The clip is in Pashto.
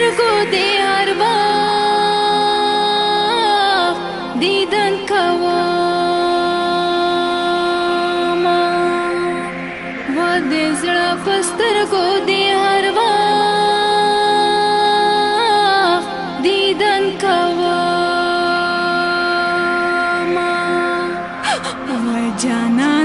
سترګو دې هر وخت دیدن کوم و دې زړه په سترګو دې هر وخت دیدن کوم وای جانا